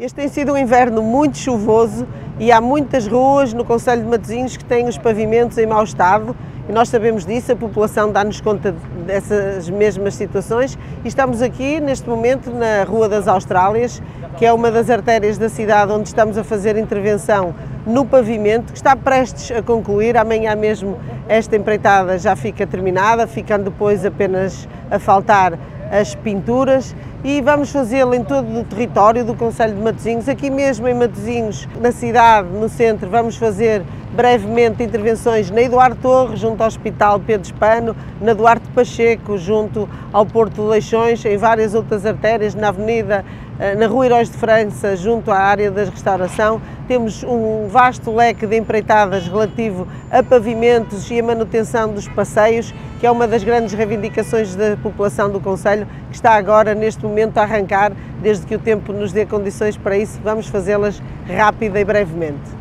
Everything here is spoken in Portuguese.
Este tem sido um inverno muito chuvoso e há muitas ruas no Conselho de Matosinhos que têm os pavimentos em mau estado e nós sabemos disso, a população dá-nos conta dessas mesmas situações e estamos aqui neste momento na Rua das Austrálias, que é uma das artérias da cidade onde estamos a fazer intervenção no pavimento, que está prestes a concluir, amanhã mesmo esta empreitada já fica terminada, ficando depois apenas a faltar as pinturas e vamos fazê-lo em todo o território do Conselho de Matosinhos, aqui mesmo em Matosinhos, na cidade, no centro, vamos fazer brevemente intervenções na Eduardo Torres, junto ao Hospital Pedro Espano, na Duarte Pacheco, junto ao Porto de Leixões, em várias outras artérias, na Avenida, eh, na Rua Heróis de França, junto à área da restauração. Temos um vasto leque de empreitadas relativo a pavimentos e a manutenção dos passeios, que é uma das grandes reivindicações da população do Conselho, que está agora, neste momento, a arrancar, desde que o tempo nos dê condições para isso, vamos fazê-las rápida e brevemente.